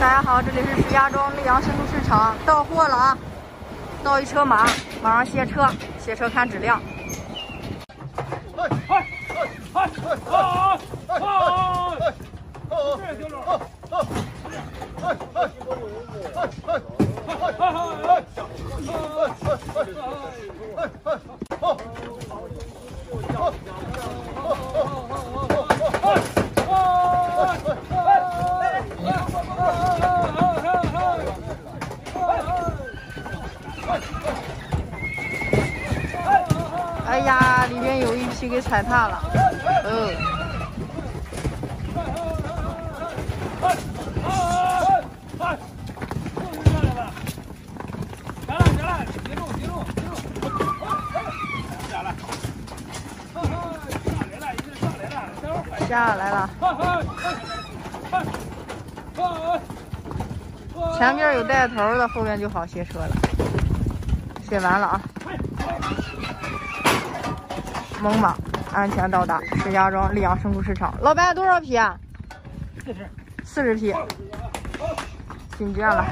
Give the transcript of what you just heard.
大家好，这里是石家庄溧阳深度市场，到货了啊！到一车马，马上卸车，卸车看质量。哎呀，里面有一匹给踩踏了，哦。下来了，前面有带头的，后面就好卸车了。卸完了啊，猛犸安全到达石家庄溧阳生猪市场。老板多少匹啊？四十，四十匹，进店了。